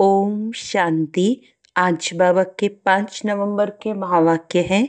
ओम शांति। आज बाबा के पाँच नवंबर के महावाक्य हैं।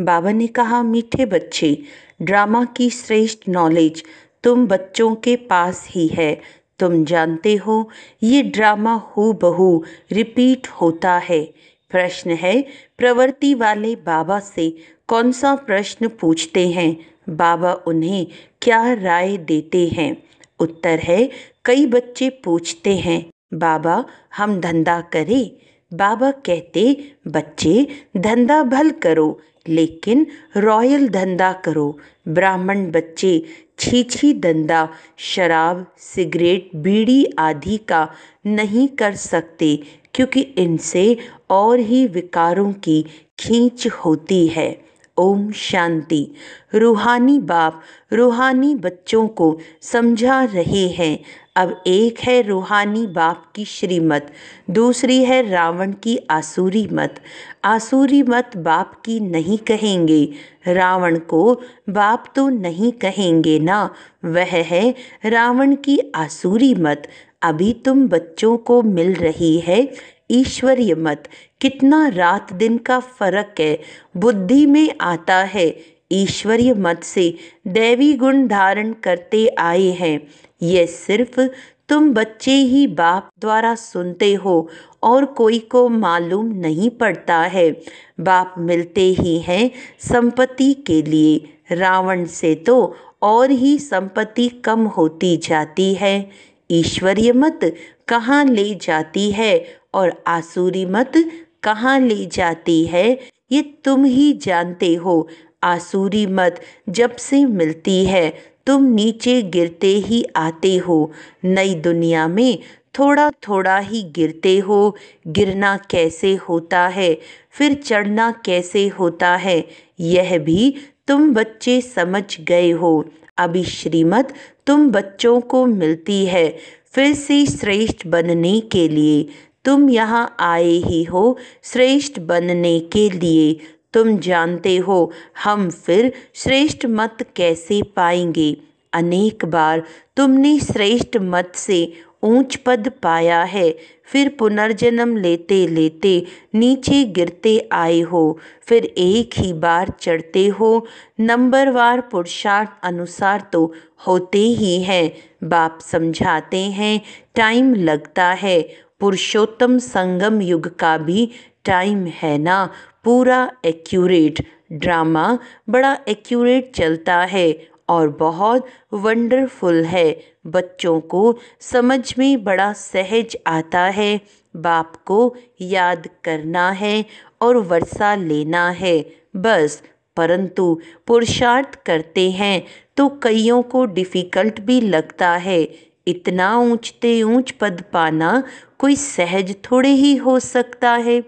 बाबा ने कहा, मीठे बच्चे, ड्रामा की श्रेष्ठ नॉलेज तुम बच्चों के पास ही है। तुम जानते हो, ये ड्रामा हु बहू रिपीट होता है। प्रश्न है, प्रवृत्ति वाले बाबा से कौन सा प्रश्न पूछते हैं? बाबा उन्हें क्या राय देते हैं? उत्तर है, कई बच्चे पूछते हैं। बाबा, हम धंधा करें। बाबा कहते, बच्चे, धंधा भल करो, लेकिन रॉयल धंधा करो। ब्राह्मण बच्चे छी छी धंधा, शराब, सिगरेट, बीड़ी आदि का नहीं कर सकते, क्योंकि इनसे और ही विकारों की खींच होती है। ओम शांति। रूहानी बाप, रूहानी बच्चों को समझा रहे हैं। अब एक है रूहानी बाप की श्रीमत, दूसरी है रावण की आसुरी मत। आसुरी मत बाप की नहीं कहेंगे, रावण को बाप तो नहीं कहेंगे ना। वह है रावण की आसुरी मत। अभी तुम बच्चों को मिल रही है ईश्वरीय मत। कितना रात दिन का फ़र्क है। बुद्धि में आता है। ईश्वरीय मत से दैवी गुण धारण करते आए हैं। यह सिर्फ़ तुम बच्चे ही बाप द्वारा सुनते हो और कोई को मालूम नहीं पड़ता है। बाप मिलते ही हैं संपत्ति के लिए। रावण से तो और ही संपत्ति कम होती जाती है। ईश्वरीय मत कहाँ ले जाती है? और आसुरी मत कहाँ ले जाती है, ये तुम ही जानते हो। आसुरी मत जब से मिलती है, तुम नीचे गिरते ही आते हो। नई दुनिया में थोड़ा थोड़ा ही गिरते हो, गिरना कैसे होता है, फिर चढ़ना कैसे होता है, यह भी तुम बच्चे समझ गए हो। अभी श्रीमत तुम बच्चों को मिलती है, फिर से श्रेष्ठ बनने के लिए। तुम यहाँ आए ही हो श्रेष्ठ बनने के लिए। तुम जानते हो, हम फिर श्रेष्ठ मत कैसे पाएँगे? अनेक बार तुमने श्रेष्ठ मत से ऊंच पद पाया है, फिर पुनर्जन्म लेते लेते नीचे गिरते आए हो, फिर एक ही बार चढ़ते हो। नंबरवार पुरुषार्थ अनुसार तो होते ही हैं, बाप समझाते हैं, टाइम लगता है पुरुषोत्तम संगम युग का भी टाइम है ना? पूरा एक्यूरेट ड्रामा बड़ा एक्यूरेट चलता है और बहुत वंडरफुल है। बच्चों को समझ में बड़ा सहज आता है। बाप को याद करना है और वर्षा लेना है। बस, परंतु पुरुषार्थ करते हैं तो कईयों को डिफ़िकल्ट भी लगता है। इतना ऊंचते ऊंच पद पाना कोई सहज थोड़े ही हो सकता है।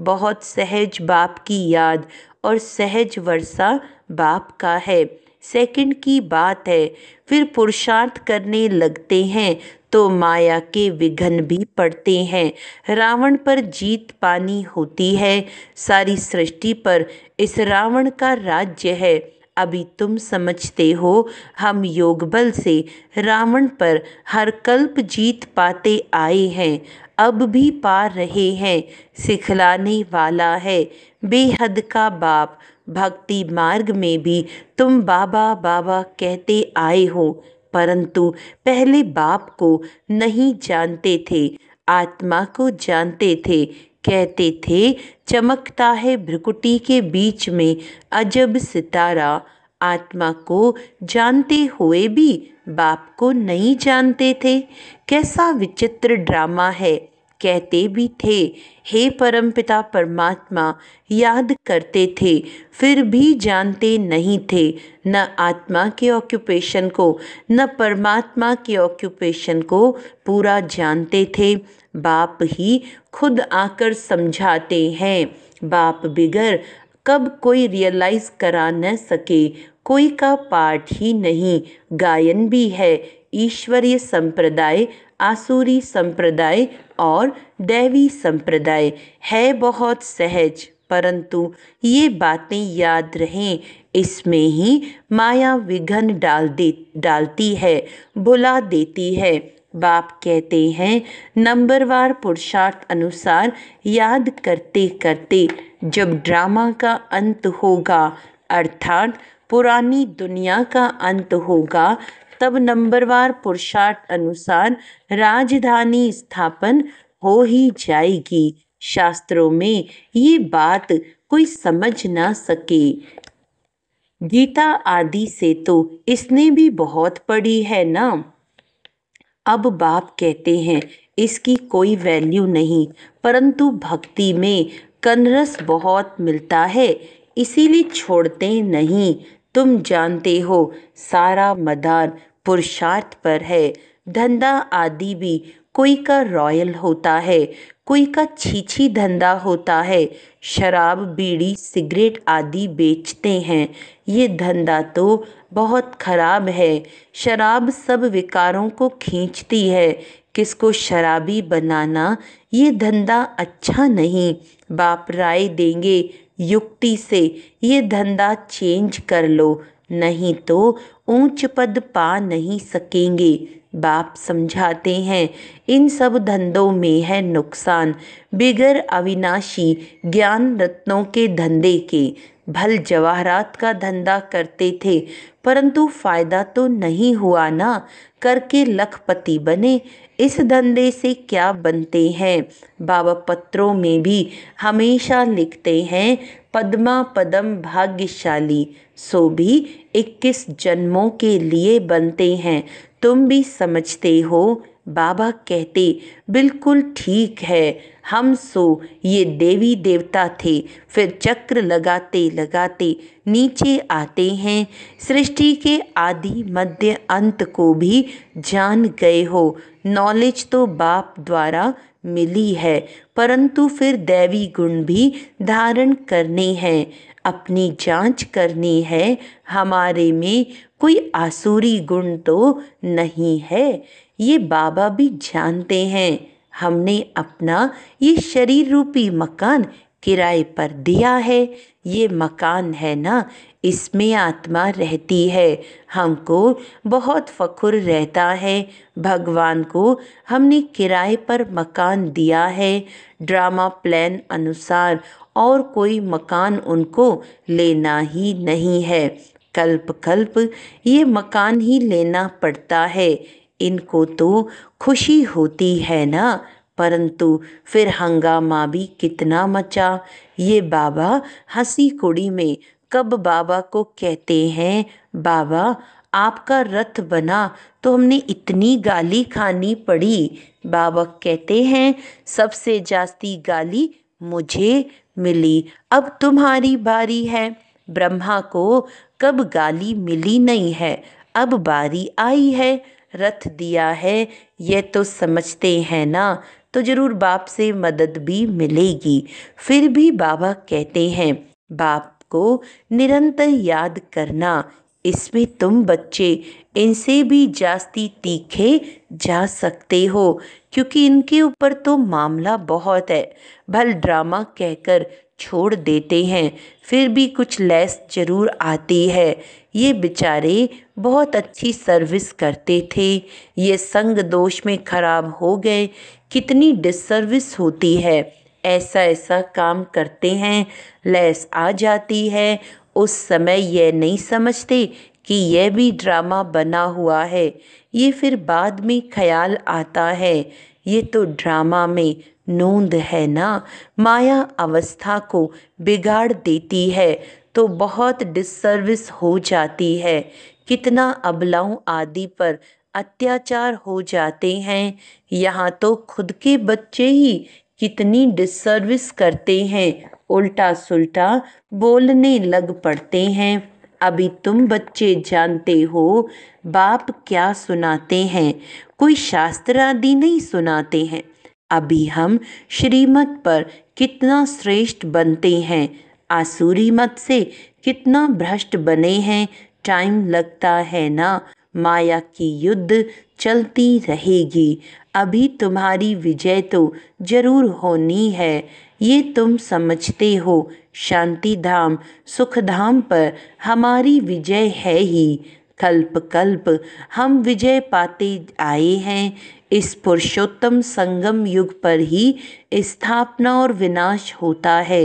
बहुत सहज बाप की याद और सहज वर्षा बाप का है। सेकंड की बात है, फिर पुरुषार्थ करने लगते हैं तो माया के विघन भी पड़ते हैं। रावण पर जीत पानी होती है, सारी सृष्टि पर इस रावण का राज्य है। अभी तुम समझते हो, हम योग बल से रावण पर हर कल्प जीत पाते आए हैं, अब भी पा रहे हैं, सिखलाने वाला है। बेहद का बाप, भक्ति मार्ग में भी तुम बाबा बाबा कहते आए हो, परंतु पहले बाप को नहीं जानते थे, आत्मा को जानते थे कहते थे, चमकता है भ्रुकुटी के बीच में अजब सितारा। आत्मा को जानते हुए भी बाप को नहीं जानते थे। कैसा विचित्र ड्रामा है। कहते भी थे, हे परमपिता परमात्मा, याद करते थे, फिर भी जानते नहीं थे, न आत्मा के ऑक्यूपेशन को, न परमात्मा के ऑक्यूपेशन को पूरा जानते थे। बाप ही खुद आकर समझाते हैं, बाप बिगर कब कोई रियलाइज़ करा न सके, कोई का पाठ ही नहीं, गायन भी है, ईश्वरीय संप्रदाय आसुरी संप्रदाय और दैवी संप्रदाय है बहुत सहज, परंतु ये बातें याद रहें। इसमें ही माया विघन डाल दे, डालती है, बुला देती है। बाप कहते हैं, नंबरवार पुरुषार्थ अनुसार याद करते करते जब ड्रामा का अंत होगा, अर्थात पुरानी दुनिया का अंत होगा तब नंबरवार पुरुषार्थ अनुसार राजधानी स्थापन हो ही जाएगी। शास्त्रों में ये बात कोई समझ ना सके। गीता आदि से तो इसने भी बहुत पढ़ी है ना? अब बाप कहते हैं, इसकी कोई वैल्यू नहीं, परंतु भक्ति में कनरस बहुत मिलता है, इसीलिए छोड़ते नहीं। तुम जानते हो, सारा मदार पुरुषार्थ पर है। धंधा आदि भी कोई का रॉयल होता है, कोई का छीछी धंधा होता है। शराब, बीड़ी, सिगरेट आदि बेचते हैं। ये धंधा तो बहुत खराब है। शराब सब विकारों को खींचती है। किसको शराबी बनाना, ये धंधा अच्छा नहीं। बाप राय देंगे युक्ति से, ये धंधा चेंज कर लो। नहीं तो ऊंच पद पा नहीं सकेंगे। बाप समझाते हैं, इन सब धंधों में है नुकसान। बिगर अविनाशी ज्ञान रत्नों के धंधे के। भल जवाहरात का धंधा करते थे, परंतु फ़ायदा तो नहीं हुआ ना। करके लखपति बने, इस धंधे से क्या बनते हैं? बाबा पत्रों में भी हमेशा लिखते हैं पद्मा पदम भाग्यशाली। सो भी 21 जन्मों के लिए बनते हैं। तुम भी समझते हो, बाबा कहते, बिल्कुल ठीक है, हम सो। ये देवी देवता थे। फिर चक्र लगाते लगाते नीचे आते हैं। सृष्टि के आदि मध्य अंत को भी जान गए हो। नॉलेज तो बाप द्वारा मिली है, परंतु फिर दैवी गुण भी धारण करने हैं। अपनी जाँच करनी है, हमारे में कोई आसुरी गुण तो नहीं है। ये बाबा भी जानते हैं। हमने अपना ये शरीर रूपी मकान किराए पर दिया है। ये मकान है ना इसमें आत्मा रहती है। हमको बहुत फ़ख्र रहता है। भगवान को हमने किराए पर मकान दिया है। ड्रामा प्लान अनुसार और कोई मकान उनको लेना ही नहीं है। कल्प कल्प ये मकान ही लेना पड़ता है। इनको तो खुशी होती है ना? परंतु फिर हंगामा भी कितना मचा। ये बाबा हँसी कुड़ी में कब बाबा को कहते हैं, बाबा, आपका रथ बना तो हमने इतनी गाली खानी पड़ी। बाबा कहते हैं, सबसे जास्ती गाली मुझे मिली, अब तुम्हारी बारी है। ब्रह्मा को कब गाली मिली नहीं है, अब बारी आई है। रथ दिया है, ये तो समझते हैं ना तो ज़रूर बाप से मदद भी मिलेगी। फिर भी बाबा कहते हैं, बाप को निरंतर याद करना। इसमें तुम बच्चे इनसे भी जास्ती तीखे जा सकते हो, क्योंकि इनके ऊपर तो मामला बहुत है। भल ड्रामा कहकर छोड़ देते हैं, फिर भी कुछ लेस ज़रूर आती है। ये बेचारे बहुत अच्छी सर्विस करते थे। ये संग दोष में ख़राब हो गए। कितनी डिसर्विस होती है। ऐसा ऐसा काम करते हैं, लैस आ जाती है। उस समय यह नहीं समझते कि यह भी ड्रामा बना हुआ है। ये फिर बाद में ख्याल आता है। ये तो ड्रामा में नोंद है ना? माया अवस्था को बिगाड़ देती है तो बहुत डिसर्विस हो जाती है। कितना अबलाओं आदि पर अत्याचार हो जाते हैं। यहाँ तो खुद के बच्चे ही कितनी डिसर्विस करते हैं। उल्टा सुल्टा बोलने लग पड़ते हैं। अभी तुम बच्चे जानते हो, बाप क्या सुनाते हैं। कोई शास्त्र आदि नहीं सुनाते हैं। अभी हम श्रीमत पर कितना श्रेष्ठ बनते हैं। आसुरी मत से कितना भ्रष्ट बने हैं। टाइम लगता है ना। माया की युद्ध चलती रहेगी। अभी तुम्हारी विजय तो ज़रूर होनी है। ये तुम समझते हो शांति धाम सुख धाम पर हमारी विजय है ही। कल्प कल्प हम विजय पाते आए हैं। इस पुरुषोत्तम संगम युग पर ही स्थापना और विनाश होता है।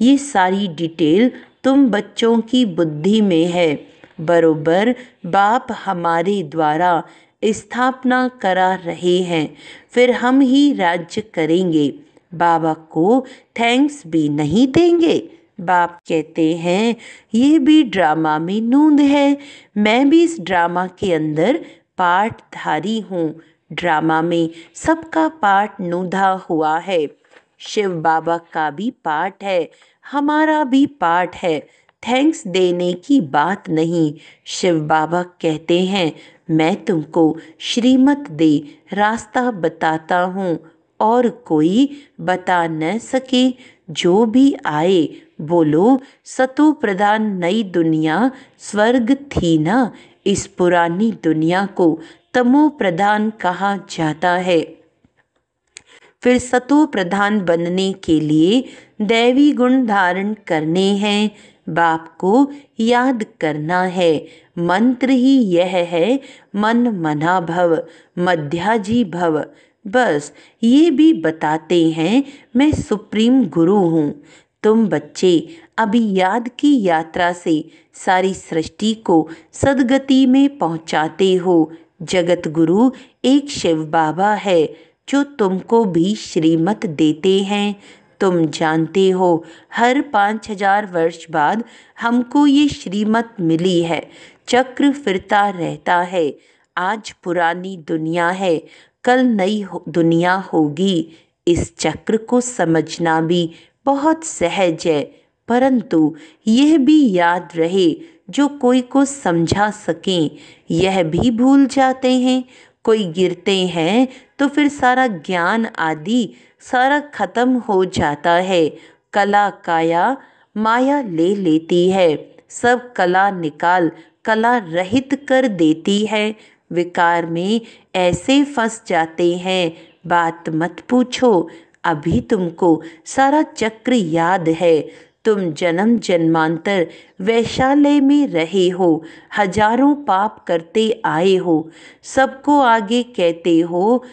ये सारी डिटेल तुम बच्चों की बुद्धि में है। बरोबर बाप हमारे द्वारा स्थापना करा रहे हैं, फिर हम ही राज्य करेंगे। बाबा को थैंक्स भी नहीं देंगे। बाप कहते हैं, ये भी ड्रामा में नूंद है। मैं भी इस ड्रामा के अंदर पाठधारी हूँ। ड्रामा में सबका पाठ नूंधा हुआ है। शिव बाबा का भी पाठ है। हमारा भी पाठ है। थैंक्स देने की बात नहीं। शिव बाबा कहते हैं, मैं तुमको श्रीमत दे, रास्ता बताता हूँ, और कोई बता न सके। जो भी आए, बोलो, सतो प्रधान नई दुनिया, स्वर्ग थी ना, इस पुरानी दुनिया को तमो प्रधान कहा जाता है। फिर सतो प्रधान बनने के लिए दैवी गुण धारण करने हैं। बाप को याद करना है। मंत्र ही यह है, मन मना भव मध्याजी भव। बस ये भी बताते हैं, मैं सुप्रीम गुरु हूँ। तुम बच्चे, अभी याद की यात्रा से सारी सृष्टि को सदगति में पहुँचाते हो। जगत गुरु एक शिव बाबा है, जो तुमको भी श्रीमत देते हैं। तुम जानते हो, हर पाँच हज़ार वर्ष बाद हमको ये श्रीमत मिली है। चक्र फिरता रहता है। आज पुरानी दुनिया है, कल नई दुनिया होगी। इस चक्र को समझना भी बहुत सहज है, परंतु यह भी याद रहे, जो कोई को समझा सकें, यह भी भूल जाते हैं। कोई गिरते हैं तो फिर सारा ज्ञान आदि सारा खत्म हो जाता है। कला काया माया ले लेती है। सब कला निकाल कला रहित कर देती है। विकार में ऐसे फंस जाते हैं। बात मत पूछो, अभी तुमको सारा चक्र याद है। तुम जन्म जन्मांतर वैशालय में रहे हो, हज़ारों पाप करते आए हो, सबको आगे कहते हो,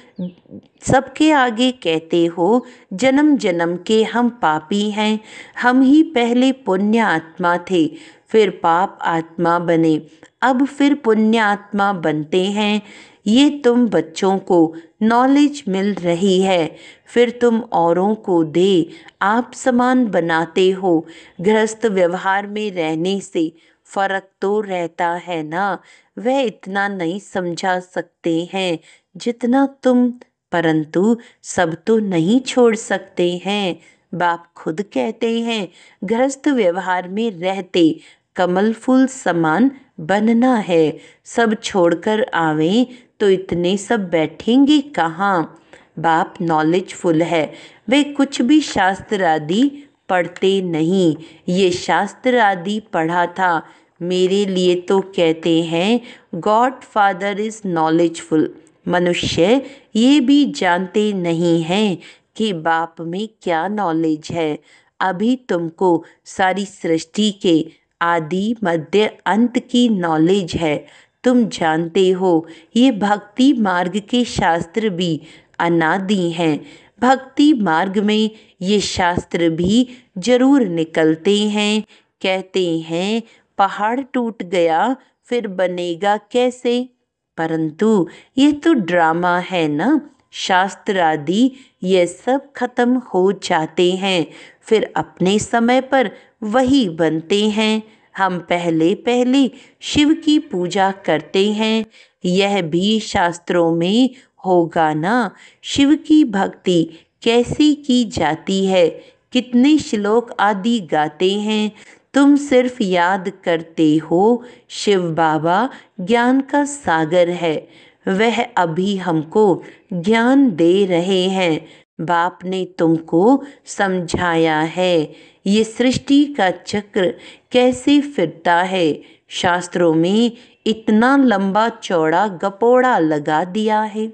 सबके आगे कहते हो, जन्म जन्म के हम पापी हैं, हम ही पहले पुण्य आत्मा थे, फिर पाप आत्मा बने, अब फिर पुण्य आत्मा बनते हैं ये तुम बच्चों को नॉलेज मिल रही है। फिर तुम औरों को दे, आप समान बनाते हो। गृहस्थ व्यवहार में रहने से फ़र्क तो रहता है ना। वह इतना नहीं समझा सकते हैं जितना तुम, परंतु सब तो नहीं छोड़ सकते हैं। बाप खुद कहते हैं, गृहस्थ व्यवहार में रहते कमल फूल समान बनना है। सब छोड़कर आवे तो इतने सब बैठेंगे कहाँ? बाप नॉलेजफुल है। वे कुछ भी शास्त्र आदि पढ़ते नहीं। ये शास्त्र आदि पढ़ा था। मेरे लिए तो कहते हैं गॉड फादर इज़ नॉलेजफुल मनुष्य ये भी जानते नहीं हैं कि बाप में क्या नॉलेज है। अभी तुमको सारी सृष्टि के आदि मध्य अंत की नॉलेज है। तुम जानते हो, ये भक्ति मार्ग के शास्त्र भी अनादि हैं। भक्ति मार्ग में ये शास्त्र भी ज़रूर निकलते हैं। कहते हैं, पहाड़ टूट गया, फिर बनेगा कैसे? परंतु ये तो ड्रामा है ना? शास्त्र आदि ये सब खत्म हो जाते हैं, फिर अपने समय पर वही बनते हैं। हम पहले पहले शिव की पूजा करते हैं। यह भी शास्त्रों में होगा ना। शिव की भक्ति कैसी की जाती है? कितने श्लोक आदि गाते हैं? तुम सिर्फ़ याद करते हो, शिव बाबा ज्ञान का सागर है। वह अभी हमको ज्ञान दे रहे हैं। बाप ने तुमको समझाया है। ये सृष्टि का चक्र कैसे फिरता है? शास्त्रों में इतना लंबा चौड़ा गपोड़ा लगा दिया है।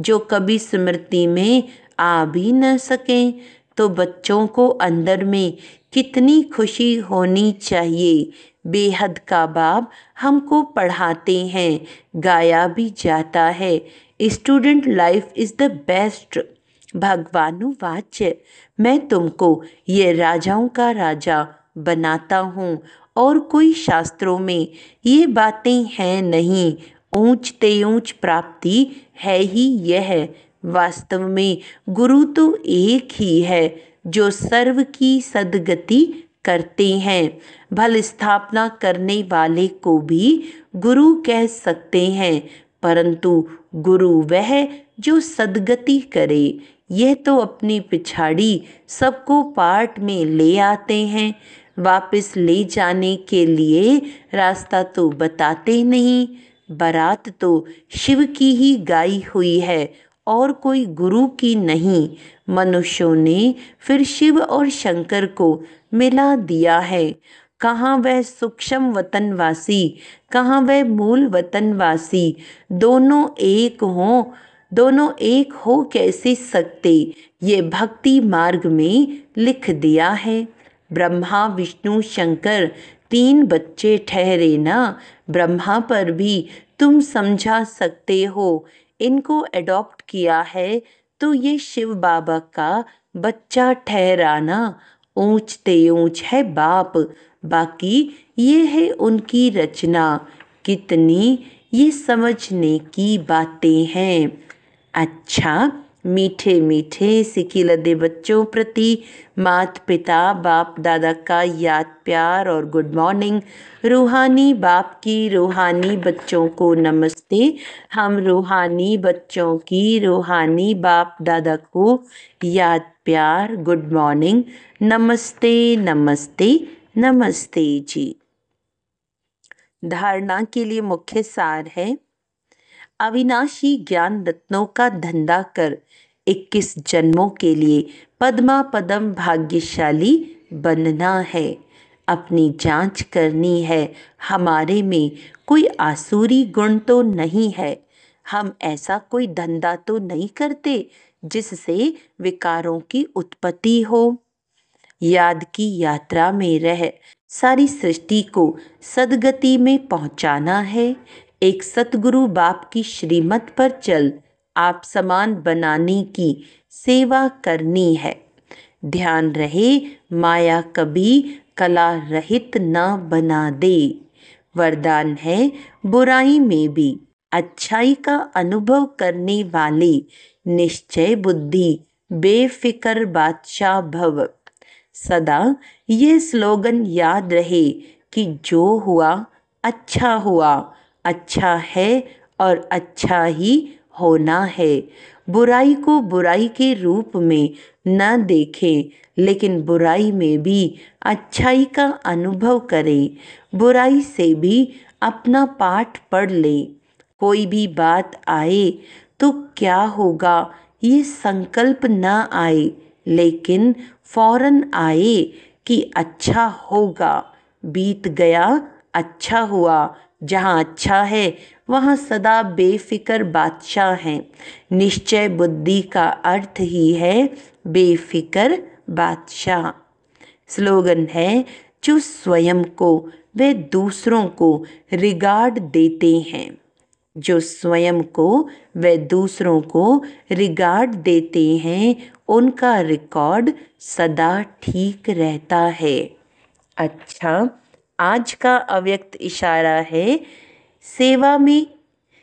जो कभी स्मृति में आ भी न सकें तो बच्चों को अंदर में कितनी खुशी होनी चाहिए? बेहद का बाप हमको पढ़ाते हैं, गाया भी जाता है। Student life is the best. भगवानुवाच्य मैं तुमको ये राजाओं का राजा बनाता हूँ और कोई शास्त्रों में ये बातें हैं नहीं, ऊंच ते ऊंच प्राप्ति है ही यह। वास्तव में गुरु तो एक ही है जो सर्व की सदगति करते हैं। भल स्थापना करने वाले को भी गुरु कह सकते हैं, परंतु गुरु वह जो सदगति करे यह तो अपनी पिछाड़ी सबको पाठ में ले आते हैं। वापस ले जाने के लिए रास्ता तो बताते नहीं। बारात तो शिव की ही गाई हुई है और कोई गुरु की नहीं। मनुष्यों ने फिर शिव और शंकर को मिला दिया है। कहाँ वह सूक्ष्म वतनवासी, कहाँ वह मूल वतनवासी, दोनों एक हों दोनों एक हो कैसे सकते? ये भक्ति मार्ग में लिख दिया है। ब्रह्मा, विष्णु, शंकर, तीन बच्चे ठहरे ना? ब्रह्मा पर भी तुम समझा सकते हो। इनको एडॉप्ट किया है तो ये शिव बाबा का बच्चा ठहराना ऊंच ते ऊंच है बाप। बाकी ये है उनकी रचना। कितनी ये समझने की बातें हैं। अच्छा मीठे मीठे सिखी लदे बच्चों प्रति मात पिता बाप दादा का याद, प्यार और गुड मॉर्निंग। रूहानी बाप की रूहानी बच्चों को नमस्ते। हम रूहानी बच्चों की रूहानी बाप दादा को याद, प्यार, गुड मॉर्निंग। नमस्ते नमस्ते नमस्ते जी। धारणा के लिए मुख्य सार है अविनाशी ज्ञान रत्नों का धंधा कर 21 जन्मों के लिए पद्मा पदम भाग्यशाली बनना है। अपनी जाँच करनी है। हमारे में कोई आसुरी गुण तो नहीं है। हम ऐसा कोई धंधा तो नहीं करते जिससे विकारों की उत्पत्ति हो। याद की यात्रा में रह सारी सृष्टि को सदगति में पहुंचाना है। एक सतगुरु बाप की श्रीमत पर चल आप समान बनाने की सेवा करनी है। ध्यान रहे, माया कभी कला रहित न बना दे। वरदान है बुराई में भी। अच्छाई का अनुभव करने वाले निश्चय बुद्धि, बेफिकर बादशाह भव। सदा ये स्लोगन याद रहे कि जो हुआ अच्छा हुआ। अच्छा है और अच्छा ही होना है। बुराई को बुराई के रूप में न देखें, लेकिन बुराई में भी अच्छाई का अनुभव करें। बुराई से भी अपना पाठ पढ़ लें। कोई भी बात आए तो क्या होगा? ये संकल्प न आए, लेकिन फ़ौरन आए कि अच्छा होगा। बीत गया अच्छा हुआ। जहाँ अच्छा है, वहाँ सदा बेफिक्र बादशाह हैं। निश्चय बुद्धि का अर्थ ही है बेफिक्र बादशाह। स्लोगन है जो स्वयं को, वे दूसरों को रिगार्ड देते हैं। जो स्वयं को, व दूसरों को रिगार्ड देते हैं, उनका रिकॉर्ड सदा ठीक रहता है। अच्छा आज का अव्यक्त इशारा है, सेवा में,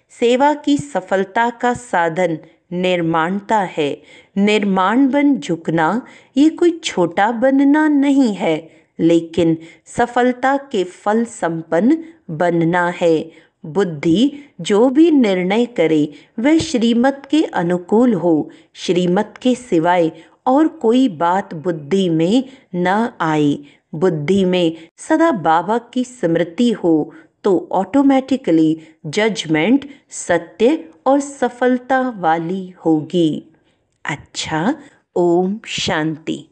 सेवा की सफलता का साधन निर्माणता है। निर्माण बन झुकना, ये कोई छोटा बनना नहीं है, लेकिन सफलता के फल संपन्न बनना है। बुद्धि जो भी निर्णय करे, वह श्रीमत के अनुकूल हो। श्रीमत के सिवाय और कोई बात बुद्धि में न आए। बुद्धि में सदा बाबा की स्मृति हो तो ऑटोमेटिकली जजमेंट सत्य और सफलता वाली होगी। अच्छा ओम शांति।